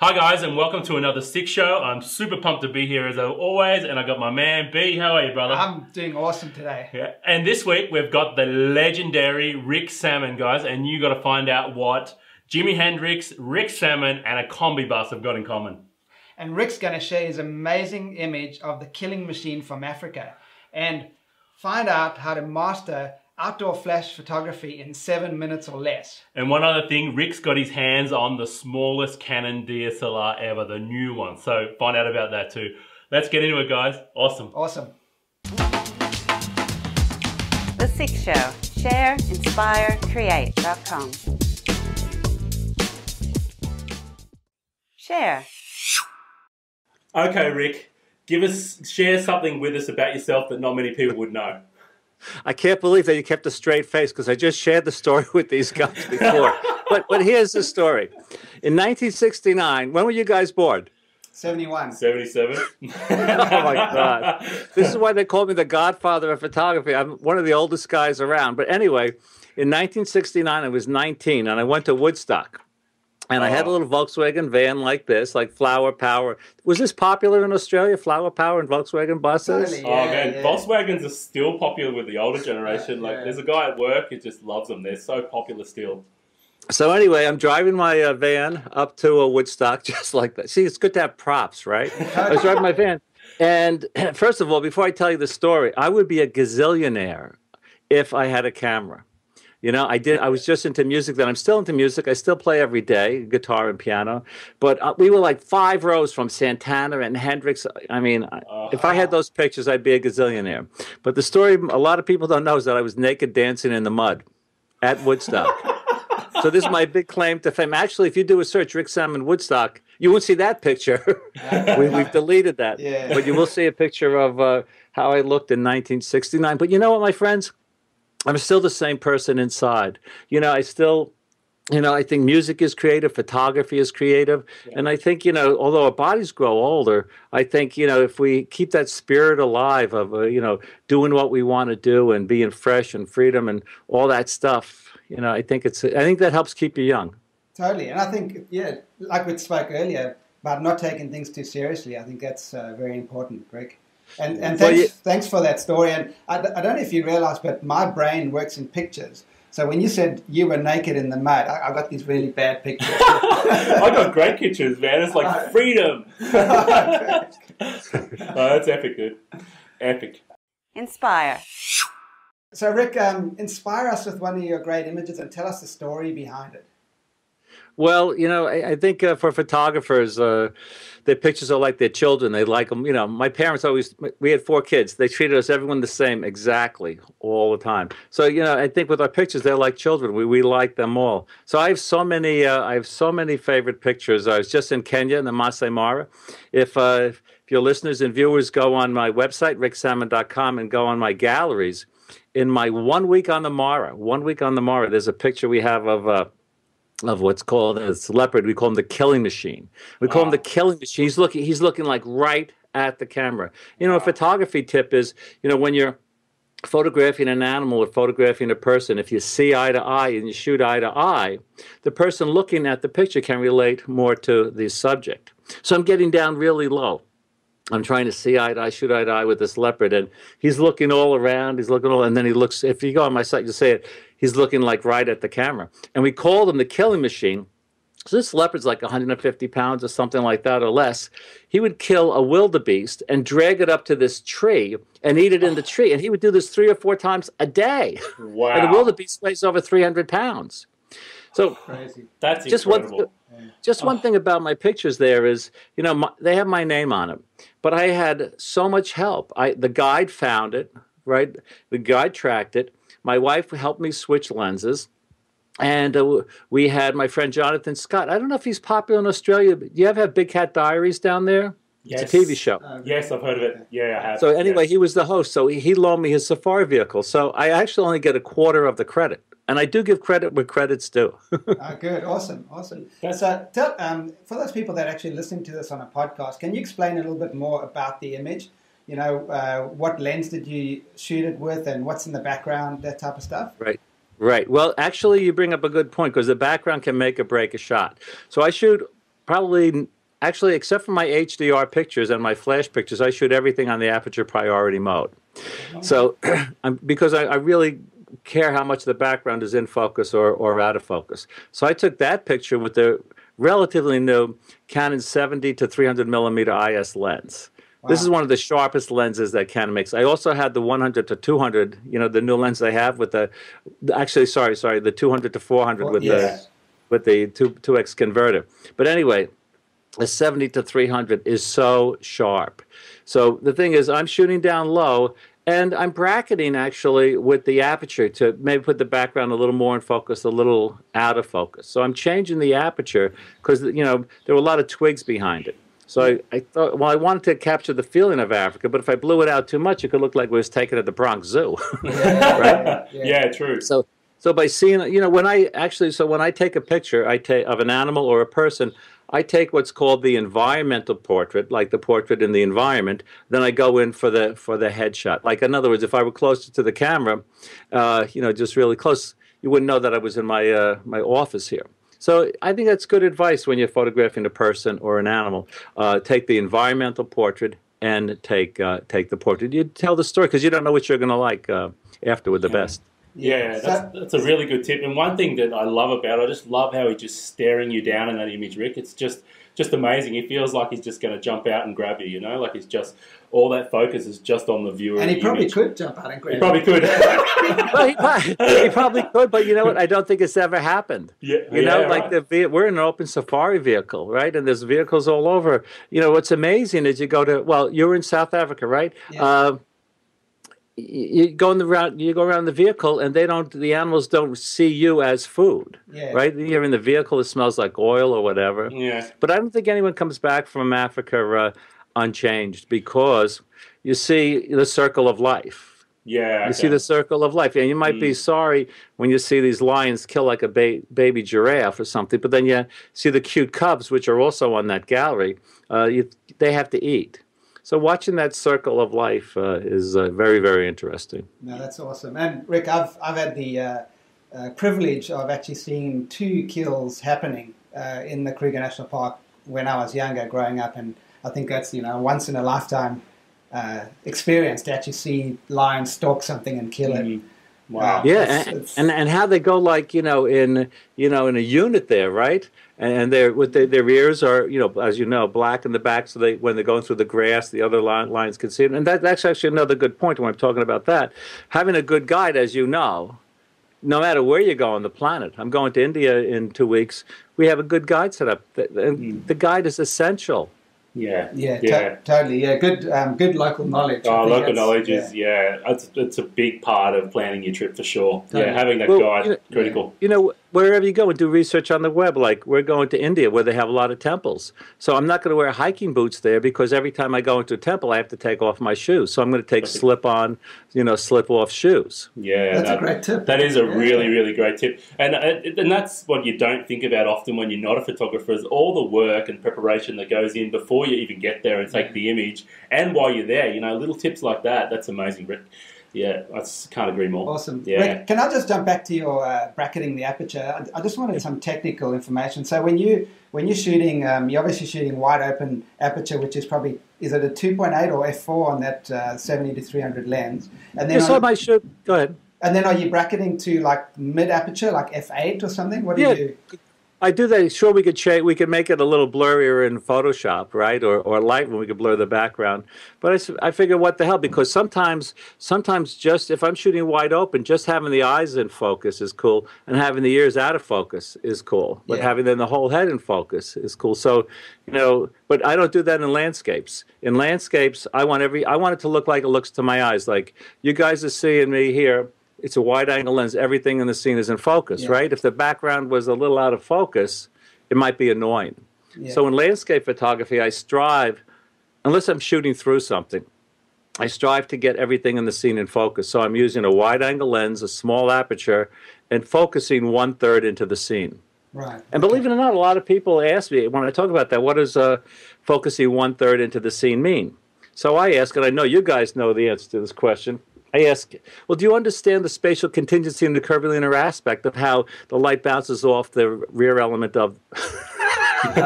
Hi guys and welcome to another Sick Show. I'm super pumped to be here as always and I got my man B. How are you brother? I'm doing awesome today. Yeah. And this week we've got the legendary Rick Sammon guys and you got to find out what Jimi Hendrix, Rick Sammon and a combi bus have got in common. And Rick's going to share his amazing image of the killing machine from Africa and find out how to master outdoor flash photography in seven minutes or less. And one other thing, Rick's got his hands on the smallest Canon DSLR ever, the new one. So find out about that too. Let's get into it, guys. Awesome. Awesome. The Sick Show. Share, inspire, create.com. Share. Okay, Rick. Give us, share something with us about yourself that not many people would know. I can't believe that you kept a straight face because I just shared the story with these guys before. but but here's the story. In 1969, when were you guys born? 71. 77. oh my God. This is why they call me the godfather of photography. I'm one of the oldest guys around. But anyway, in 1969, I was 19 and I went to Woodstock. And I had a Oh. little Volkswagen van like this, like Flower Power. Was this popular in Australia, Flower Power and Volkswagen buses? Totally. oh man, yeah. Volkswagens are still popular with the older generation. Like, Yeah. there's a guy at work who just loves them. They're so popular still. So anyway, I'm driving my uh, van up to a Woodstock, just like that. See, it's good to have props, right? I was driving my van, and first of all, before I tell you the story, I would be a gazillionaire if I had a camera. You know, I did. I was just into music then. I'm still into music. I still play every day, guitar and piano. But uh, we were like five rows from Santana and Hendrix. I mean, I- if I had those pictures, I'd be a gazillionaire. But the story a lot of people don't know is that I was naked dancing in the mud at Woodstock. So this is my big claim to fame. Actually, if you do a search, Rick Sammon Woodstock, you won't see that picture. we, we've deleted that. Yeah. But you will see a picture of uh, how I looked in 1969. But you know what, my friends? I'm still the same person inside. You know, I still, you know, I think music is creative, photography is creative. And I think, you know, although our bodies grow older, I think, you know, if we keep that spirit alive of, uh, you know, doing what we want to do and being fresh and freedom and all that stuff, you know, I think it's, I think that helps keep you young. Totally. And I think, yeah, like we spoke earlier about not taking things too seriously, I think that's uh, very important, Rick. And, and Well, thanks, thanks for that story. And I don't know if you realize, but my brain works in pictures. So when you said you were naked in the mud, I, I got these really bad pictures. I got great pictures, man. It's like freedom. oh, that's epic, dude. Epic. Inspire. so, Rick, um, inspire us with one of your great images and tell us the story behind it. Well, you know, I, I think uh, for photographers, uh, their pictures are like their children. They like them. You know, my parents always, we had four kids. They treated us, everyone the same, exactly, all the time. So, you know, I think with our pictures, they're like children. We, we like them all. So I have so many, uh, I have so many favorite pictures. I was just in Kenya in the Masai Mara. If, uh, if your listeners and viewers go on my website, ricksammon.com, and go on my galleries, in my one week on the Mara, one week on the Mara, there's a picture we have of, uh, of what's called as leopard. We call him the killing machine. We call him the killing machine. He's looking. He's looking like right at the camera. You know, a photography tip is, you know, when you're photographing an animal or photographing a person, if you see eye to eye and you shoot eye to eye, the person looking at the picture can relate more to the subject. So I'm getting down really low. I'm trying to see eye to eye, shoot eye to eye with this leopard, and he's looking all around. He's looking all, and then he looks. If you go on my site, you say it. He's looking like right at the camera, and we called him the killing machine. So this leopard's like 150 pounds or something like that or less. He would kill a wildebeest and drag it up to this tree and eat it in the tree, and he would do this three or four times a day. Wow. And the wildebeest weighs over 300 pounds. So Crazy. That's just incredible. one just one oh. thing about my pictures there is you know my, they have my name on them but i had so much help. I the guide found it right? The guide tracked it. My wife helped me switch lenses. And uh, we had my friend jonathan scott. I don't know if he's popular in australia but do you ever have big cat diaries down there? Yes. it's a tv show. Uh, Yes, I've heard of it. Yeah, I have. so anyway Yes. he was the host. So he, he loaned me his safari vehicle. So i actually only get a quarter of the credit and i do give credit where credit's due Oh, good, awesome, awesome. That's- so, tell, um, for those people that actually listen to this on a podcast, can you explain a little bit more about the image? You know, uh, what lens did you shoot it with, and what's in the background, that type of stuff. Right. Right. Well, actually, you bring up a good point because the background can make or break a shot. So I shoot probably actually, except for my HDR pictures and my flash pictures, I shoot everything on the aperture priority mode. So, I'm, because I, I really care how much the background is in focus or, or out of focus. So I took that picture with the relatively new Canon 70 to 300 millimeter IS lens. This is one of the sharpest lenses that Canon makes. I also had the 100 to 200, you know, the new lens they have with the, actually, sorry, sorry, the 200 to 400 with yes. the with the 2 2x converter. But anyway, the 70 to 300 is so sharp. So the thing is, I'm shooting down low, and I'm bracketing actually with the aperture to maybe put the background a little more in focus, a little out of focus. So I'm changing the aperture because you know there were a lot of twigs behind it. So I, I thought, well, I wanted to capture the feeling of Africa, but if I blew it out too much, it could look like we was taken at the Bronx Zoo. right? Yeah, true. So, so by seeing, you know, when I actually, so when I take a picture, I take of an animal or a person, I take what's called the environmental portrait, like the portrait in the environment. Then I go in for the for the headshot. Like in other words, if I were closer to the camera, uh, you know, just really close, you wouldn't know that I was in my uh, my office here. So I think that's good advice when you're photographing a person or an animal. Uh, take the environmental portrait and take uh, take the portrait. You tell the story because you don't know what you're going to like uh, afterward the best. Yeah, So- that's, that's a really good tip. And one thing that I love about it, I just love how he's just staring you down in that image, Rick. It's just just amazing. He feels like he's just going to jump out and grab you, you know? Like he's just, all that focus is just on the viewer. And he probably image. could jump out and grab He probably could. well, he, probably, he probably could, but you know what? I don't think it's ever happened. yeah, You know, yeah, like right. the we're in an open safari vehicle, right? And there's vehicles all over. You know, what's amazing is you go to well, you're in South Africa, right? Yeah. Uh, y- you go in the round, you go around the vehicle, and they don't. The animals don't see you as food, Yeah. right? You're in the vehicle; it smells like oil or whatever. Yeah. But I don't think anyone comes back from Africa uh, unchanged because you see the circle of life. Yeah. You see the circle of life, and you might be sorry when you see these lions kill like a ba- baby giraffe or something, but then you see the cute cubs, which are also on that gallery. Uh, you, they have to eat. So watching that circle of life uh, is uh, very, very interesting. No, that's awesome. And Rick, I've I've had the uh, uh, privilege of actually seeing two kills happening uh, in the Kruger National Park when I was younger, growing up, and I think that's you know once in a lifetime uh, experience to actually see lions stalk something and kill it. Wow. Yeah, It's- and, it's- and and how they go like you know in you know in a unit there, right? And they're with their, their ears are you know as you know black in the back, so they when they're going through the grass, the other lion, lions can see it. And that, that's actually another good point when I'm talking about that. Having a good guide, as you know, no matter where you go on the planet. I'm going to India in two weeks. We have a good guide set up. The, the, hmm. the guide is essential. Yeah. Yeah, Yeah. to- totally. Yeah, good um, good local knowledge. Oh, local that's- knowledge yeah. is yeah, it's, it's a big part of planning your trip for sure. Totally. Yeah, having that Well, guide you know- critical. You know, wherever you go and do research on the web, like we're going to India where they have a lot of temples. So I'm not going to wear hiking boots there because every time I go into a temple, I have to take off my shoes. So I'm going to take slip on, you know, slip off shoes. Yeah, That's a great tip. That is a really, really great tip, and uh, and that's what you don't think about often when you're not a photographer is all the work and preparation that goes in before you even get there and take the image, and while you're there. You know, little tips like that. That's amazing, Rick. Yeah, I can't agree more. Awesome. Yeah. Rick, can I just jump back to your uh, bracketing the aperture? I, I just wanted some technical information. So when you when you're shooting, um, you're obviously shooting wide open aperture, which is probably is it a 2.8 or f4 on that uh, 70 to 300 lens, and then Yeah, so on- my shoe. Go ahead. and then are you bracketing to like mid aperture, like f8 or something? What do Yeah. you do? I do that. Sure, we could change. We could make it a little blurrier in Photoshop, right? Or or light when we could blur the background. But I, I figure, what the hell? Because sometimes, sometimes just if I'm shooting wide open, just having the eyes in focus is cool, and having the ears out of focus is cool. But Yeah. having then the whole head in focus is cool. So, you know, but I don't do that in landscapes. In landscapes, I want every. I want it to look like it looks to my eyes. Like you guys are seeing me here. It's a wide angle lens. Everything in the scene is in focus, Yeah. right? If the background was a little out of focus, it might be annoying. Yeah. So in landscape photography, I strive, unless I'm shooting through something, I strive to get everything in the scene in focus. So I'm using a wide angle lens, a small aperture, and focusing one third into the scene. Right. And believe it or not, a lot of people ask me when I talk about that, what does uh, focusing one third into the scene mean? So I ask, and I know you guys know the answer to this question. I ask, well, do you understand the spatial contingency and the curvilinear aspect of how the light bounces off the rear element of no.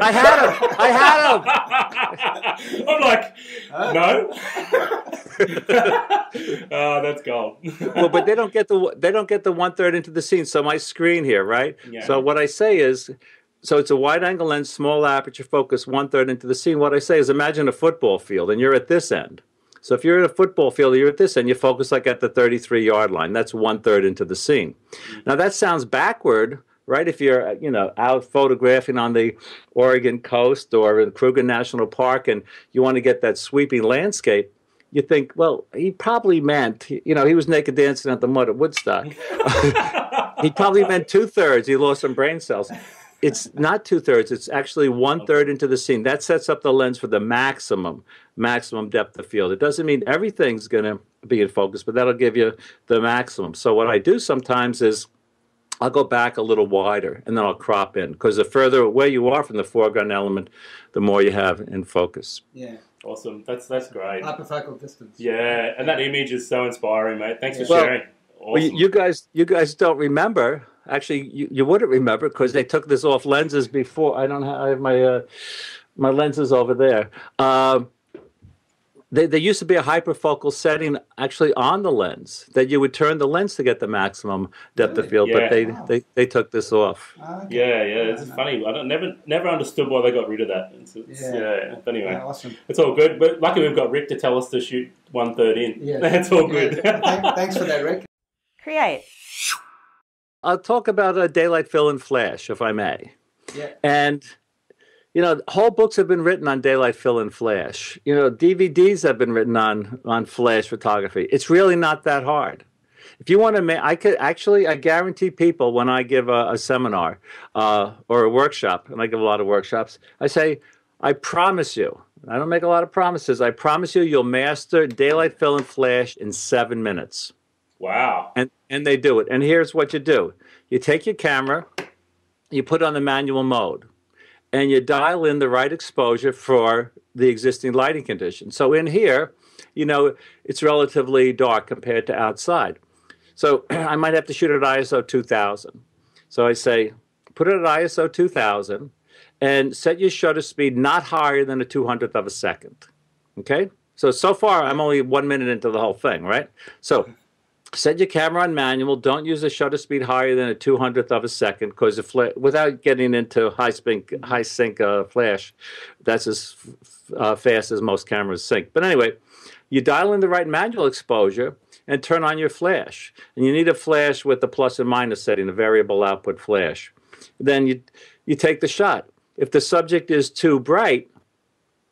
I had him. I had him. I'm like, no. oh, that's gold. well, but they don't get the they don't get the one third into the scene. So my screen here, right? Yeah. So what I say is, so it's a wide angle lens, small aperture focus, one third into the scene. What I say is, imagine a football field, and you're at this end. So if you're in a football field, you're at this end. You focus like at the 33 yard line. That's one third into the scene. Mm-hmm. Now that sounds backward. Right, if you're you know out photographing on the Oregon coast or in Kruger National Park, and you want to get that sweeping landscape, you think, well, he probably meant, you know, he was naked dancing at the mud at Woodstock. he probably meant two thirds. He lost some brain cells. It's not two thirds. It's actually one third into the scene. That sets up the lens for the maximum, maximum depth of field. It doesn't mean everything's going to be in focus, but that'll give you the maximum. So what I do sometimes is I'll go back a little wider and then I'll crop in because the further away you are from the foreground element, the more you have in focus. Yeah. Awesome. That's that's great. Hyperfocal distance. Yeah, and that image is so inspiring, mate. Thanks for Well- sharing. Awesome. Well, you, you guys, you guys don't remember. Actually, you, you wouldn't remember because they took this off lenses before. I don't have, I have my uh, my lenses over there. Um, they, there used to be a hyperfocal setting actually on the lens that you would turn the lens to get the maximum depth of field, Yeah. but they, Wow. they they took this off. Okay. yeah, yeah, it's funny. I don't, never never understood why they got rid of that. It's, it's, yeah. Yeah. But anyway, Yeah, awesome. it's all good. But lucky we've got Rick to tell us to shoot one third in. Yeah. That's all good. Yeah. Thanks for that, Rick. Create. I'll talk about a daylight fill and flash, if I may. Yeah. And you know, whole books have been written on daylight fill and flash. You know, DVDs have been written on on flash photography. It's really not that hard. If you want to make, I could actually, I guarantee people when I give a, a seminar uh, or a workshop, and I give a lot of workshops, I say, I promise you, I don't make a lot of promises. I promise you, you'll master daylight fill and flash in seven minutes wow. and and they do it. And here's what you do: you take your camera, you put on the manual mode, and you dial in the right exposure for the existing lighting conditions. So in here, you know, it's relatively dark compared to outside. So I might have to shoot at ISO 2000. So I say, put it at ISO 2000 and set your shutter speed not higher than a 200th of a second. Okay? So, so far, I'm only one minute into the whole thing, right? So set your camera on manual. Don't use a shutter speed higher than a 200th of a second because without getting into high sync, high sync uh, flash, that's as uh, fast as most cameras sync. But anyway, you dial in the right manual exposure and turn on your flash. And you need a flash with the plus and minus setting, a variable output flash. Then you you take the shot. If the subject is too bright,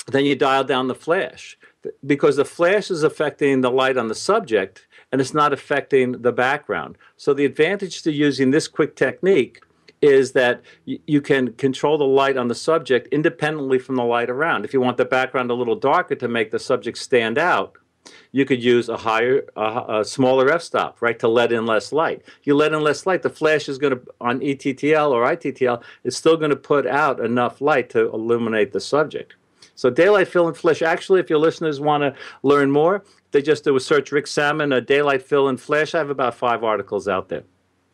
then you dial down the flash because the flash is affecting the light on the subject and it's not affecting the background. So the advantage to using this quick technique is that you can control the light on the subject independently from the light around. If you want the background a little darker to make the subject stand out, you could use a higher, a, a smaller f-stop, right, to let in less light. You let in less light, the flash is going to, on ETTL or ITTL, it's still going to put out enough light to illuminate the subject. So daylight fill and flash. Actually, if your listeners want to learn more, they just do a search Rick Sammon, a daylight fill and flash. I have about five articles out there.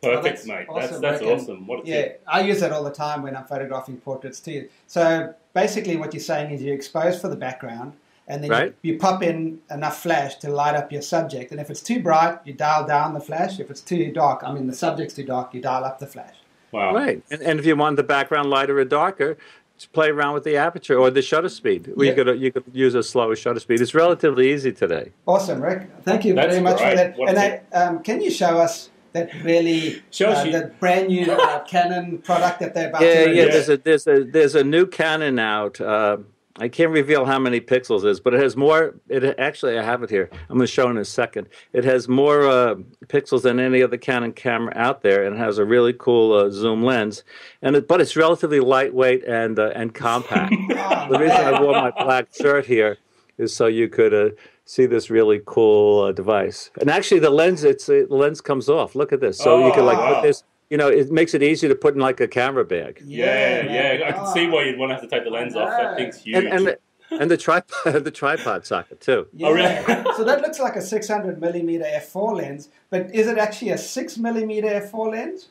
Perfect, oh, that's mate. awesome, that's that's awesome. What a Yeah, tip. I use that all the time when I'm photographing portraits too. So basically, what you're saying is you expose for the background, and then Right. you, you pop in enough flash to light up your subject. And if it's too bright, you dial down the flash. If it's too dark, I mean the subject's too dark, you dial up the flash. Wow. Right. And, and if you want the background lighter or darker, just play around with the aperture or the shutter speed. Yeah. You could you could use a slower shutter speed. It's relatively easy today. Awesome, Rick. Thank you That's very much great. for that. What and a I, um, can you show us that really Show uh, you- that brand new uh, Canon product that they're about Yeah, to yeah. release? There's a there's a there's a new Canon out. Uh, I can't reveal how many pixels it is, but it has more. It actually I have it here. I'm going to show in a second. It has more uh, pixels than any other Canon camera out there, and it has a really cool uh, zoom lens. And it, but it's relatively lightweight and uh, and compact. Oh, the reason I wore my black shirt here is so you could uh, see this really cool uh, device. And actually, the lens it's uh, the lens comes off. Look at this. So you can like Oh, wow. put this. You know, it makes it easy to put in like a camera bag. Yeah, yeah. man. I can see why you'd want to have to take the lens off. That thing's huge. and and the, and the tripod the tripod socket too. Yeah. Oh, really? so that looks like a 600 millimeter f4 lens, but is it actually a 6 millimeter f4 lens?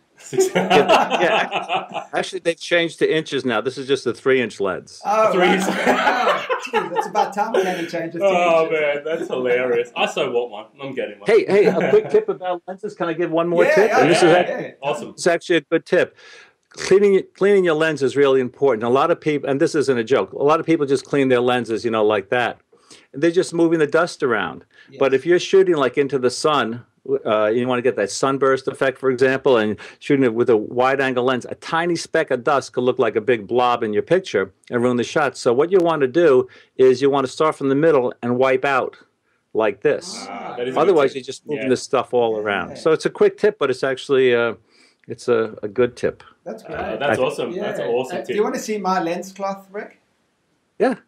Yeah, actually, they've changed to inches now. This is just a three-inch lens. Oh, Three right. inches. oh, geez, it's about time Canon changes. to change oh inches. man, that's hilarious. I so want one. I'm getting one. Hey, hey, a quick tip about lenses. Can I give one more Yeah, tip? yeah, and this yeah, is yeah. actually, awesome. it's actually a good tip. Cleaning cleaning your lens is really important. A lot of people, and this isn't a joke. A lot of people just clean their lenses, you know, like that. And they're just moving the dust around. But if you're shooting like into the sun, uh, you want to get that sunburst effect, for example, and shooting it with a wide angle lens, a tiny speck of dust could look like a big blob in your picture and ruin the shot. So what you want to do is you want to start from the middle and wipe out like this. Ah, that is a good Otherwise, you're just moving Yeah. this stuff all around. So it's a quick tip, but it's actually uh, it's a, a good tip. That's great. Uh, that's I- awesome. Yeah. That's an awesome Uh, tip. do you want to see my lens cloth, Rick? Yeah.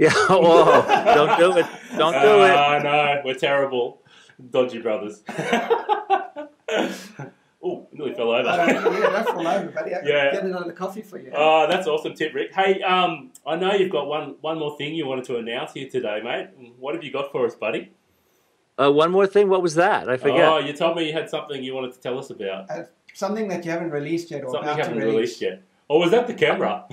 Yeah. Oh, don't do it. Don't do it. Ah, no, we're terrible. Dodgy brothers. oh, nearly fell over. Uh, yeah, don't fall over, buddy. I can Yeah. get another coffee for you. Oh, that's awesome tip, Rick. Hey, um, I know you've got one one more thing you wanted to announce here today, mate. What have you got for us, buddy? Uh, one more thing. What was that? I forget. Oh, you told me you had something you wanted to tell us about. Uh, something that you haven't released yet or Something you about to haven't release. released yet. Or was that the camera?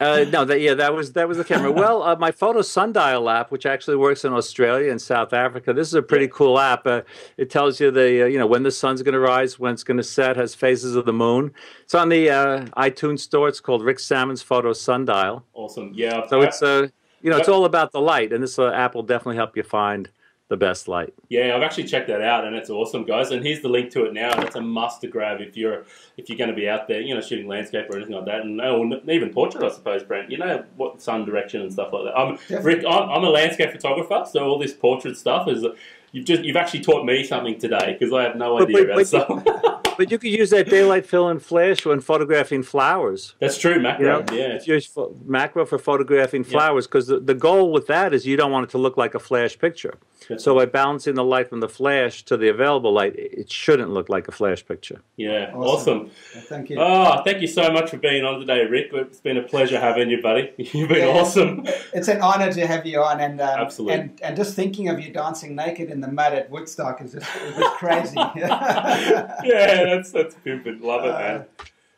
Uh, no, that, yeah, that was that was the camera. Well, uh, my photo sundial app, which actually works in Australia and South Africa, this is a pretty cool app. Uh, it tells you the uh, you know when the sun's going to rise, when it's going to set, has phases of the moon. It's on the uh, iTunes store. It's called Rick Sammon's Photo Sundial. awesome. Yeah. So it's uh, you know it's all about the light, and this uh, app will definitely help you find the best light. Yeah, I've actually checked that out, and it's awesome, guys. And here's the link to it now. It's a must to grab if you're if you're going to be out there, you know, shooting landscape or anything like that, and oh, even portrait, I suppose, Brent. You know what sun direction and stuff like that. Um, Definitely. Rick, I'm, I'm a landscape photographer, so all this portrait stuff is you've just you've actually taught me something today because I have no But- idea but- about but- stuff. But you could use that daylight fill and flash when photographing flowers. That's true, You macro. know, yeah. If you're macro for photographing flowers, because the, the goal with that is you don't want it to look like a flash picture. That's So by balancing the light from the flash to the available light, it it shouldn't look like a flash picture. Yeah, Awesome. awesome. Well, Thank you. Oh, thank you so much for being on today, Rick. It's been a pleasure having you, buddy. You've been Yeah. awesome. It's an honor to have you on, and um, Absolutely. and and just thinking of you dancing naked in the mud at Woodstock is just, just crazy. Yeah, that's that's pimping. Love it, man.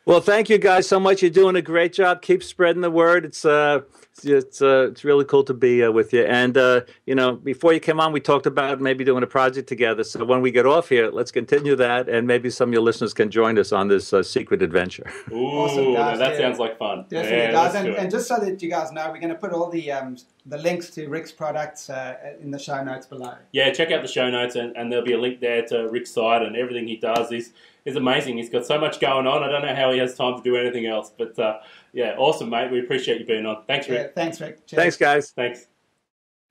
Well, thank you guys so much. You're doing a great job. Keep spreading the word. It's uh, it's uh, it's really cool to be uh, with you. And uh, you know, before you came on, we talked about maybe doing a project together. So when we get off here, let's continue that, and maybe some of your listeners can join us on this uh, secret adventure. Ooh, Awesome, now guys, that yeah. sounds like fun. Definitely, yeah, guys. And, and just so that you guys know, we're going to put all the um, the links to Rick's products uh, in the show notes below. yeah, check out the show notes, and, and there'll be a link there to Rick's site and everything he does is is amazing. He's got so much going on. I don't know how he has time to do anything else, but uh, yeah, awesome, mate. We appreciate you being on. Thanks, Yeah, Rick. thanks, Rick. Cheers. Thanks, guys. Thanks.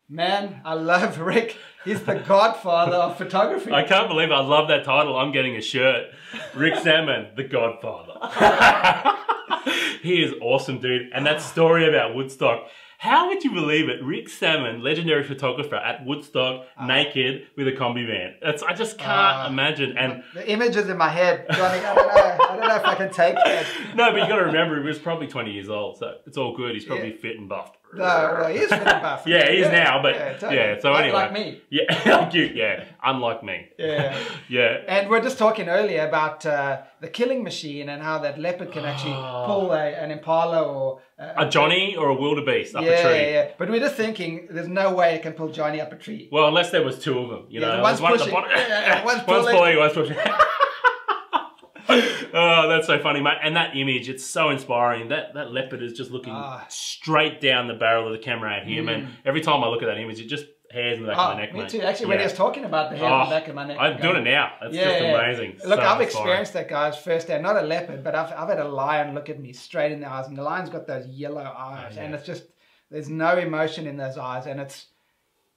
Man, I love Rick. He's the godfather of photography. I can't believe I love that title. I'm getting a shirt. Rick Sammon, the Godfather. he is awesome, dude. And that story about Woodstock. How would you believe it? Rick Sammon, legendary photographer at Woodstock, naked with a combi van. That's I just can't Ah. imagine. And the images in my head, Johnny. I don't know. I don't know if I can take that. no, but you got to remember he was probably 20 years old, so it's all good. He's probably fit and buffed. No, well, he is fit and buff. Yeah, he is now, but yeah. totally. so Like- anyway, like me. Yeah, like you. Yeah, unlike me. Yeah. yeah. And we're just talking earlier about uh, the killing machine and how that leopard can actually Oh. pull a, an impala or A Johnny or a wildebeest up yeah, a tree. yeah, yeah. But we're just thinking, there's no way it can pull Johnny up a tree. Well, unless there was two of them, you Yeah, know, the one's the pushing. Yeah, yeah, one's one's pulling. pulling, one's pushing. Oh, that's so funny, mate! And that image, it's so inspiring. That that leopard is just looking Ah. straight down the barrel of the camera at him, and every time I look at that image, it just hairs in the back Oh, of my neck, me mate. too. Actually, when he was talking about the hair Oh, on the back of my neck. I'm doing it now. That's Yeah, just yeah. amazing. Look, So I've inspiring. experienced that, guys, firsthand. Not a leopard, but I've, I've had a lion look at me straight in the eyes, and the lion's got those yellow eyes, Oh, yeah. and it's just there's no emotion in those eyes, and it's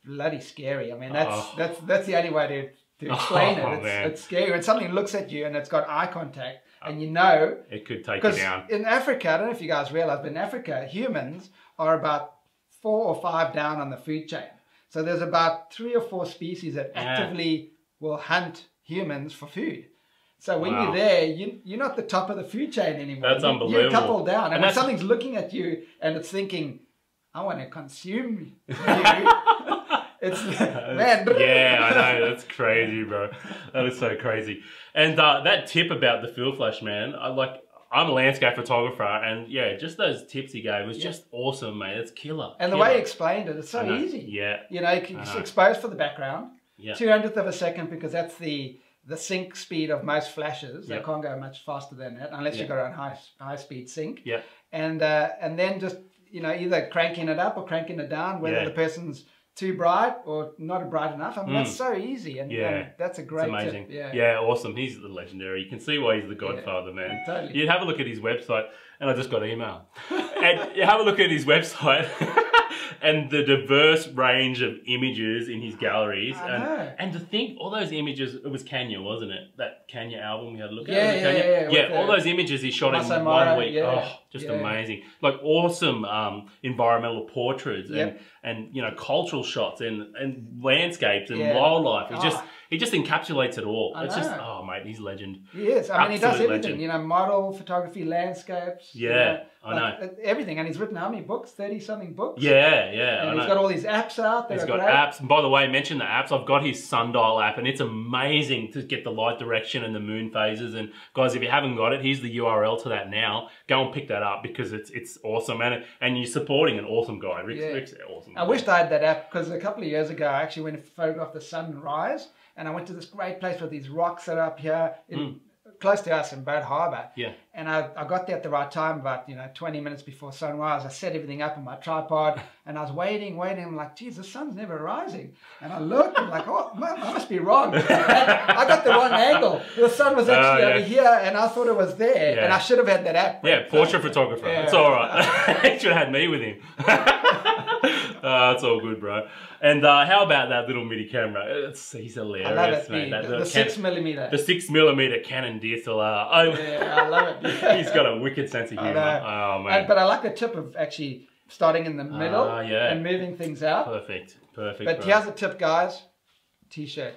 bloody scary. I mean, that's Oh. that's that's the only way to, to explain Oh, it. It's, it's scary when something looks at you and it's got eye contact, uh, and you know It could take you down. in Africa, I don't know if you guys realize, but in Africa, humans are about four or five down on the food chain. So there's about three or four species that Yeah. actively will hunt humans for food. So when Wow. you're there, you, you're not the top of the food chain anymore. That's You- You're a couple down. And, And when something's looking at you and it's thinking, I want to consume you, It's man. yeah, I know. That's crazy, bro. That is so crazy. And uh, that tip about the fill flash, man, I like. I'm a landscape photographer, and yeah, just those tips he gave was Yeah. just awesome, mate. It's killer. And the Killer. way he explained it, it's so easy. Yeah, You know, you can I it's know. exposed for the background, yeah, two hundredth of a second because that's the the sync speed of most flashes. They can't go much faster than that unless Yeah. you got on high high speed sync. yeah, And uh, and then just you know either cranking it up or cranking it down, whether Yeah. the person's too bright or not bright enough. I mean, Mm. that's so easy, and, Yeah. and that's a it's great amazing. tip. Yeah, yeah, awesome. He's the legendary. You can see why he's the godfather, man. Totally. You have a look at his website, and I just got an email. and have a look at his website, and the diverse range of images in his galleries, I and know. and to think all those images. It was Kenya, wasn't it? That Kenya album we had a look Yeah, at. Was it yeah, Kenya? yeah, all those images he shot in one week. yeah, Oh, just yeah. amazing! Like awesome um, environmental portraits and Yep. and you know cultural shots and and landscapes and Yeah. wildlife. He just Ah. He just encapsulates it all. I it's just know. oh mate, he's a legend. He is. I mean, he does everything. legend. You know, model, photography, landscapes. you Yeah, know, I like, know. uh, everything. And he's written how many books? Thirty something books. Yeah, yeah. And he's got all these apps out. That He's got great. apps. And by the way, mention the apps. I've got his sundial app, and it's amazing to get the light direction and the moon phases. And guys, if you haven't got it, here's the URL to that now. Go and pick that up because it's it's awesome, and and you're supporting an awesome guy. Rick's, Yeah. Rick's awesome. I wished I had that app because a couple of years ago I actually went and photographed the sunrise, and I went to this great place with these rocks that are up here in, hmm. close to us in Boat Harbour. Yeah. And I, I got there at the right time, about you know 20 minutes before sunrise. I set everything up on my tripod, and I was waiting, waiting. I'm like, geez, the sun's never rising. And I looked, I'm like, oh, man, I must be wrong. I got the wrong angle. The sun was oh, actually Oh, yeah. over here, and I thought it was there, and I should have had that app. Yeah, portrait photographer. Yeah. It's all right. he should have had me with him. uh, it's all good, bro. And uh, how about that little mini camera? It's, he's hilarious, I love it. mate. The, That the, little the Can- six millimeter. the six millimeter Canon DSLR. Oh, Yeah, I love it. he's got a wicked sense of humor. Oh man, And, but I like the tip of actually starting in the middle Ah, yeah. and moving things out. perfect, perfect. But bro. here's a tip, guys: t-shirt.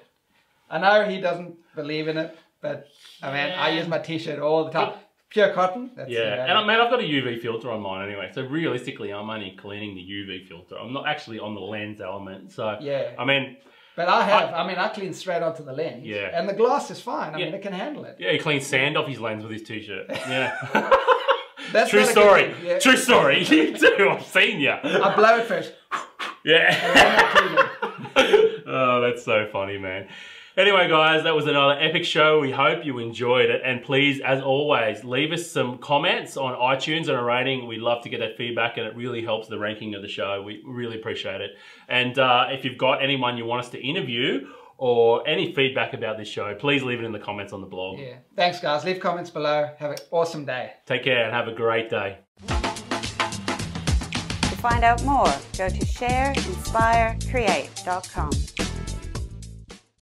I know he doesn't believe in it, but I mean, I use my t-shirt all the time. Pure cotton. That's Yeah, and I mean, I've got a UV filter on mine anyway, so realistically, I'm only cleaning the UV filter. I'm not actually on the lens element. So, Yeah. I mean, But I have. I, mean, I clean straight onto the lens. Yeah. And the glass is fine. I Yeah. mean, it can handle it. yeah, he cleans sand off his lens with his t-shirt. Yeah, That's true not a good story. Yeah. True story. You do. I've seen you. I blow it first. Yeah. then I clean it. oh, that's so funny, man. Anyway, guys, that was another epic show. We hope you enjoyed it. And please, as always, leave us some comments on iTunes and a rating. We love to get that feedback, and it really helps the ranking of the show. We really appreciate it. And uh, if you've got anyone you want us to interview or any feedback about this show, please leave it in the comments on the blog. Yeah. Thanks, guys. Leave comments below. Have an awesome day. Take care and have a great day. To find out more, go to shareinspirecreate.com.